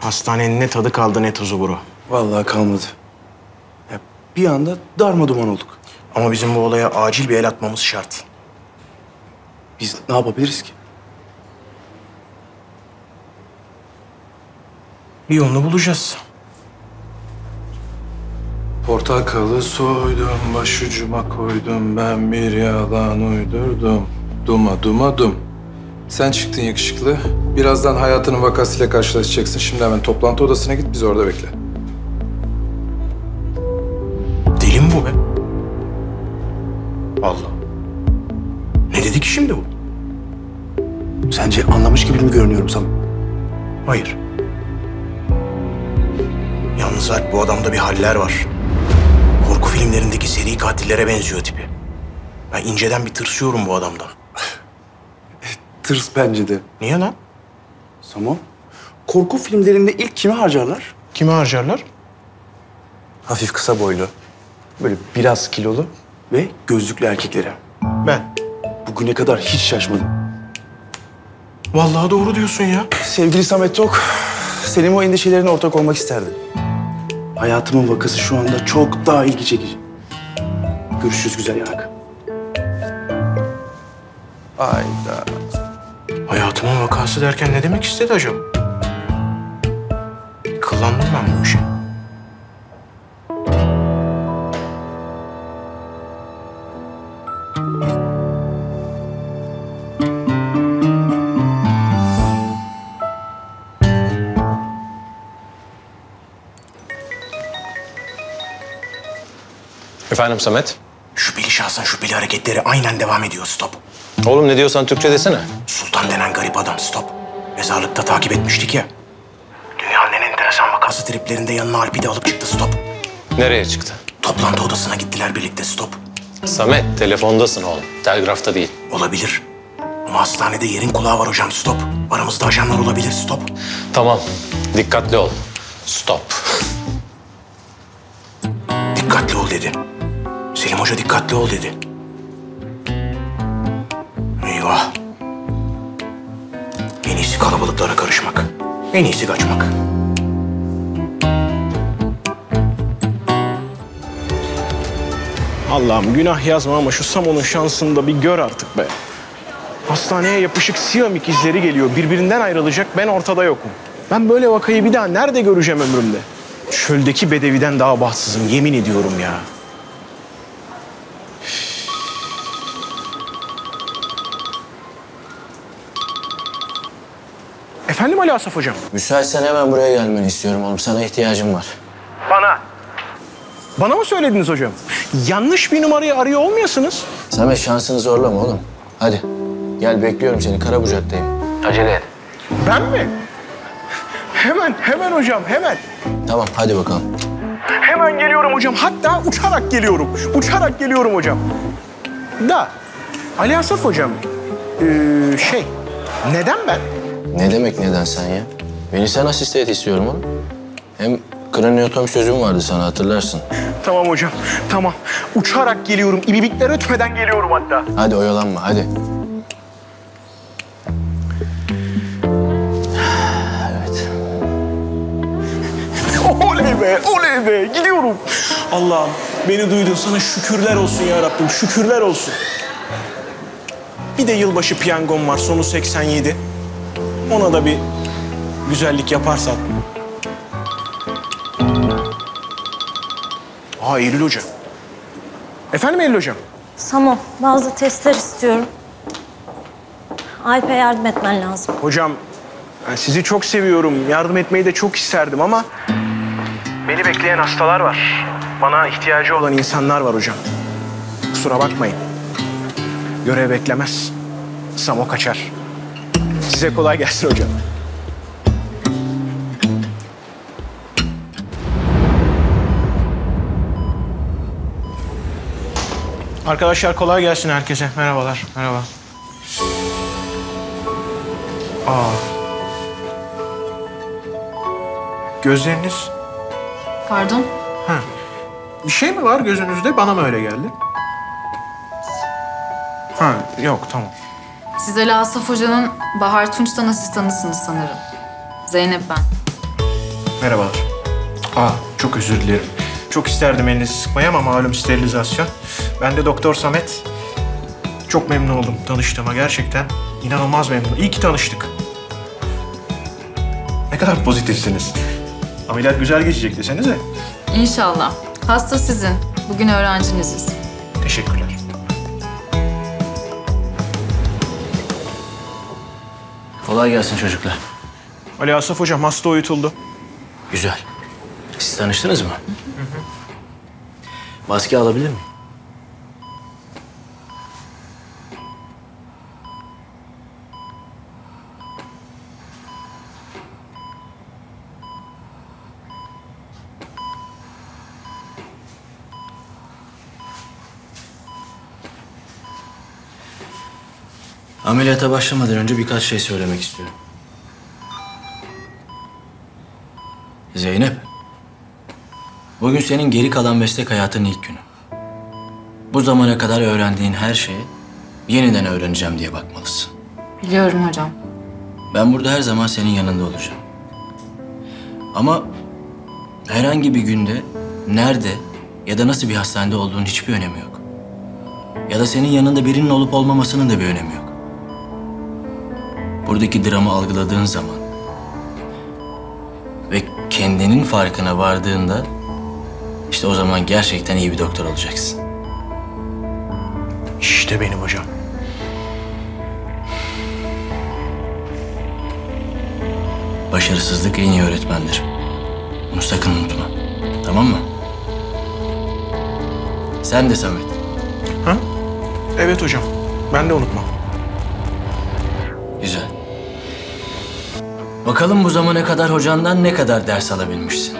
Hastanenin ne tadı kaldı ne tuzu bro. Vallahi kalmadı. Ya bir anda darma duman olduk. Ama bizim bu olaya acil bir el atmamız şart. Biz ne yapabiliriz ki? Bir yolunu bulacağız. Portakalı soydum, başucuma koydum. Ben bir yalan uydurdum. Duma duma dum. Sen çıktın yakışıklı. Birazdan hayatının vakasıyla karşılaşacaksın. Şimdi hemen toplantı odasına git, bizi orada bekle. Deli mi bu be? Allah. Ne dedi ki şimdi bu? Sence anlamış gibi mi görünüyorum sana? Hayır. Yalnız Alp bu adamda bir haller var. Korku filmlerindeki seri katillere benziyor tipi. Ben inceden bir tırsıyorum bu adamdan. Tırs bence de. Niye lan? Samo, korku filmlerinde ilk kimi harcarlar? Kimi harcarlar? Hafif kısa boylu, böyle biraz kilolu ve gözlüklü erkeklere. Ben. Bugüne kadar hiç şaşmadım. Vallahi doğru diyorsun ya. Sevgili Samet Tok, senin o endişelerine ortak olmak isterdim. Hayatımın vakası şu anda çok daha ilgi çekici. Görüşürüz güzel yanak. Ayda. Hayatımın vakası derken ne demek istedi acaba? Kıllandım ben bu işe. Efendim Samet? Şüpheli şahsın şüpheli hareketleri aynen devam ediyor. Stop. Oğlum ne diyorsan Türkçe desene. Sultan denen garip adam. Stop. Mezarlıkta takip etmiştik ya. Dünyanın en enteresan vakası triplerinde yanına Alp'i de alıp çıktı. Stop. Nereye çıktı? Toplantı odasına gittiler birlikte. Stop. Samet telefondasın oğlum. Telgrafta değil. Olabilir. Ama hastanede yerin kulağı var hocam. Stop. Aramızda ajanlar olabilir. Stop. Tamam. Dikkatli ol. Stop. Dikkatli ol dedi. Selim Hoca dikkatli ol dedi. Eyvah. En iyisi kalabalıklara karışmak. En iyisi kaçmak. Allah'ım günah yazma ama şu Samo'nun şansını da bir gör artık be. Hastaneye yapışık siyamik izleri geliyor. Birbirinden ayrılacak ben ortada yokum. Ben böyle vakayı bir daha nerede göreceğim ömrümde? Çöldeki bedeviden daha bahtsızım yemin ediyorum ya. Efendim Ali Asaf hocam? Müsaitsen hemen buraya gelmeni istiyorum oğlum. Sana ihtiyacım var. Bana. Bana mı söylediniz hocam? Yanlış bir numarayı arıyor olmayasınız. Samet şansını zorlama oğlum. Hadi. Gel bekliyorum seni. Karabucak'tayım. Acele et. Ben mi? Hemen, hemen hocam, hemen. Tamam hadi bakalım. Hemen geliyorum hocam. Hatta uçarak geliyorum. Uçarak geliyorum hocam. Da, Ali Asaf hocam, ee, şey, neden ben? Ne demek neden sen ya? Beni sen asiste et istiyorum oğlum. Hem kraniotom sözüm vardı sana hatırlarsın. Tamam hocam, tamam. Uçarak geliyorum. İbibikler ötmeden geliyorum hatta. Hadi oyalanma hadi. Evet. Oley be, oley be. Gidiyorum. Allah'ım beni duydun. Sana şükürler olsun ya Rabbim. Şükürler olsun. Bir de yılbaşı piyangom var. Sonu 87. Ona da bir güzellik yaparsan. Aa Eylül Hocam. Efendim Eylül Hocam? Samo, bazı testler istiyorum. Alp'e yardım etmen lazım. Hocam ben sizi çok seviyorum. Yardım etmeyi de çok isterdim ama... Beni bekleyen hastalar var. Bana ihtiyacı olan insanlar var hocam. Kusura bakmayın. Görev beklemez. Samo kaçar. Size kolay gelsin hocam. Arkadaşlar kolay gelsin herkese. Merhabalar. Merhaba. Aa. Gözleriniz... Pardon? Ha. Bir şey mi var gözünüzde? Bana mı öyle geldi? Ha, yok tamam. Siz Ali Asaf Hoca'nın Bahar Tunç'tan asistanısınız sanırım. Zeynep ben. Merhabalar. Aa, çok özür dilerim. Çok isterdim elinizi sıkmayı ama malum sterilizasyon. Ben de Doktor Samet. Çok memnun oldum tanıştığıma gerçekten. inanılmaz memnun. İyi ki tanıştık. Ne kadar pozitifsiniz. Ameliyat güzel geçecek desenize. İnşallah. Hasta sizin. Bugün öğrenciniziz. Teşekkürler. Kolay gelsin çocuklar. Ali Asaf Hocam hasta uyutuldu. Güzel. Siz tanıştınız mı? Maske alabilir miyim? Ameliyata başlamadan önce birkaç şey söylemek istiyorum. Zeynep. Bugün senin geri kalan meslek hayatının ilk günü. Bu zamana kadar öğrendiğin her şeyi yeniden öğreneceğim diye bakmalısın. Biliyorum hocam. Ben burada her zaman senin yanında olacağım. Ama herhangi bir günde nerede ya da nasıl bir hastanede olduğun hiçbir önemi yok. Ya da senin yanında birinin olup olmamasının da bir önemi yok. Buradaki dramı algıladığın zaman ve kendinin farkına vardığında işte o zaman gerçekten iyi bir doktor olacaksın. İşte benim hocam. Başarısızlık en iyi öğretmendir. Bunu sakın unutma. Tamam mı? Sen de Samet. Ha? Evet hocam. Ben de unutmam. Bakalım bu zamana kadar hocandan ne kadar ders alabilmişsin.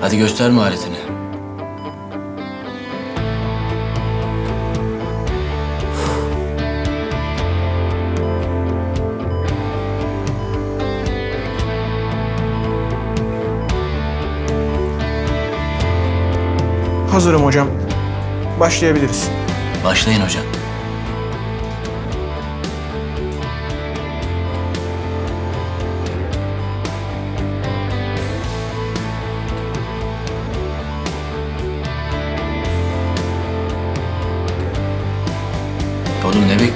Hadi göster maharetini. Hazırım hocam. Başlayabiliriz. Başlayın hocam.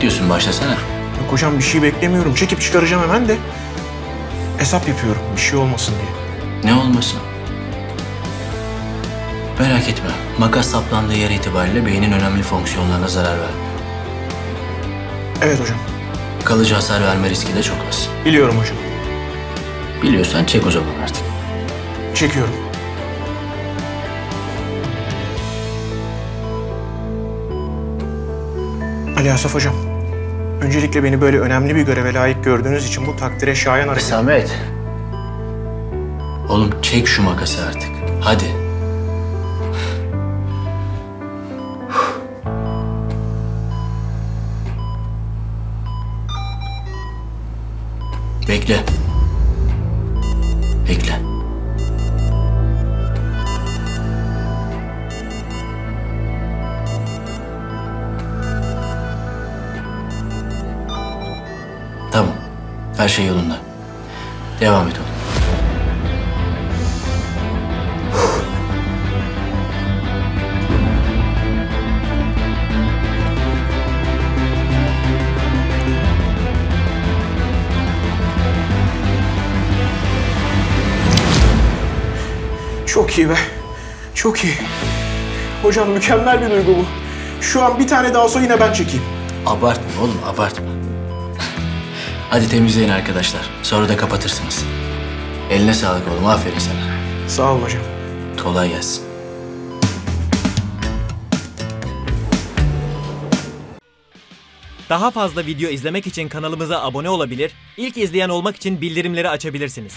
Bekliyorsun? Başlasana. Yok hocam bir şey beklemiyorum. Çekip çıkaracağım hemen de. Hesap yapıyorum bir şey olmasın diye. Ne olmasın? Merak etme. Makas saplandığı yer itibariyle beynin önemli fonksiyonlarına zarar vermiyor. Evet hocam. Kalıcı hasar verme riski de çok az. Biliyorum hocam. Biliyorsan çek o zaman artık. Çekiyorum. Ali Asaf hocam. Öncelikle beni böyle önemli bir göreve layık gördüğünüz için bu takdire şayan hareket... Samet. Oğlum çek şu makası artık. Hadi. Bekle. Bekle. Tamam. Her şey yolunda. Devam et oğlum. Çok iyi be. Çok iyi. Hocam mükemmel bir duygu bu. Şu an bir tane daha olsa yine ben çekeyim. Abartma oğlum, abartma. Hadi temizleyin arkadaşlar. Sonra da kapatırsınız. Eline sağlık oğlum, aferin sana. Sağ olun hocam. Kolay gelsin. Daha fazla video izlemek için kanalımıza abone olabilir, ilk izleyen olmak için bildirimleri açabilirsiniz.